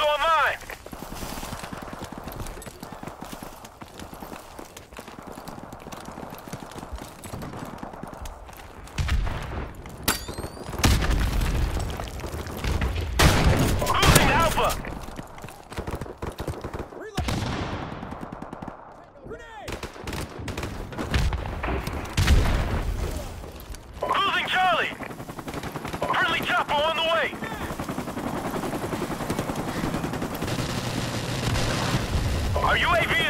online. Losing Alpha. Losing Charlie. Friendly chopper on the way. Our UAV